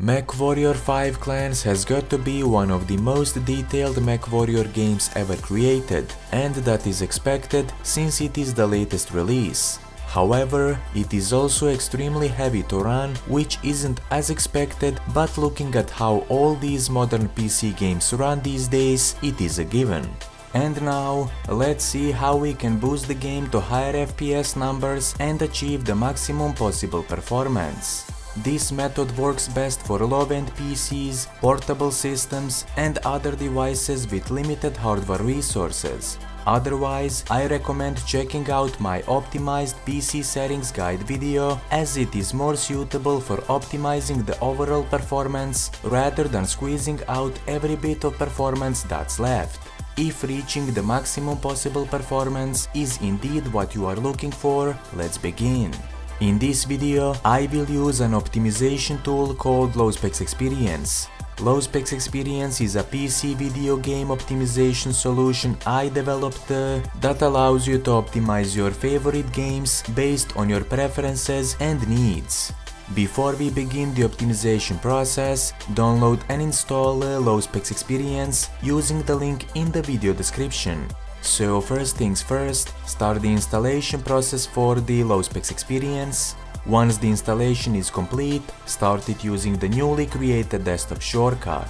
MechWarrior 5 Clans has got to be one of the most detailed MechWarrior games ever created, and that is expected since it is the latest release. However, it is also extremely heavy to run, which isn't as expected, but looking at how all these modern PC games run these days, it is a given. And now, let's see how we can boost the game to higher FPS numbers and achieve the maximum possible performance. This method works best for low-end PCs, portable systems and other devices with limited hardware resources. Otherwise, I recommend checking out my optimized PC settings guide video as it is more suitable for optimizing the overall performance rather than squeezing out every bit of performance that's left. If reaching the maximum possible performance is indeed what you are looking for, let's begin. In this video, I will use an optimization tool called LowSpecs Experience. LowSpecs Experience is a PC video game optimization solution I developed uh, that allows you to optimize your favorite games based on your preferences and needs. Before we begin the optimization process, download and install uh, LowSpecs Experience using the link in the video description. So first things first, start the installation process for the LowSpecs experience. Once the installation is complete, start it using the newly created desktop shortcut.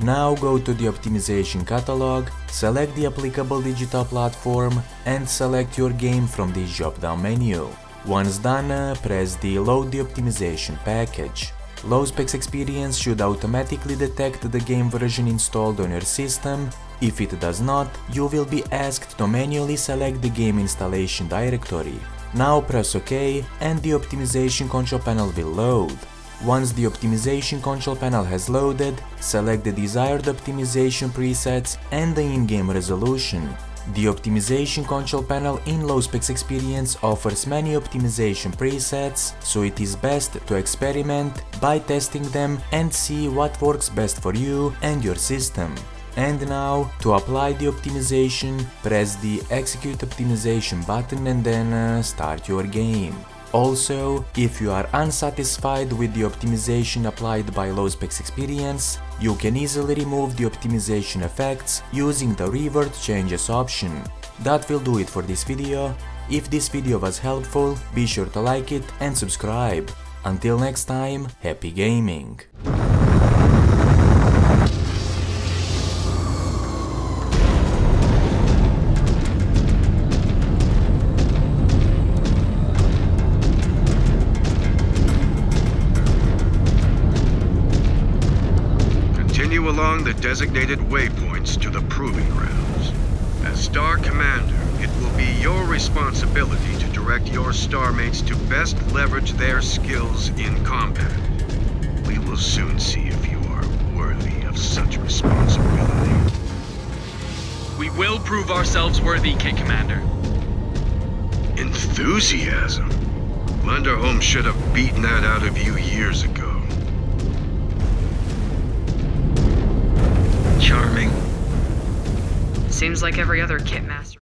Now go to the optimization catalog, select the applicable digital platform and select your game from the drop-down menu. Once done, uh, press the load the optimization package. LowSpecs Experience should automatically detect the game version installed on your system. If it does not, you will be asked to manually select the game installation directory. Now press OK and the optimization control panel will load. Once the optimization control panel has loaded, select the desired optimization presets and the in-game resolution. The optimization control panel in LowSpecs Experience offers many optimization presets, so it is best to experiment by testing them and see what works best for you and your system. And now, to apply the optimization, press the execute optimization button and then uh, start your game. Also, if you are unsatisfied with the optimization applied by LowSpecs Experience, you can easily remove the optimization effects using the revert changes option. That will do it for this video. If this video was helpful, be sure to like it and subscribe. Until next time, happy gaming! Continue along the designated waypoints to the proving grounds. As Star Commander, it will be your responsibility to direct your starmates to best leverage their skills in combat. We will soon see if you are worthy of such responsibility. We will prove ourselves worthy, King Commander. Enthusiasm? Lunderholm should have beaten that out of you years ago. Seems like every other kit master.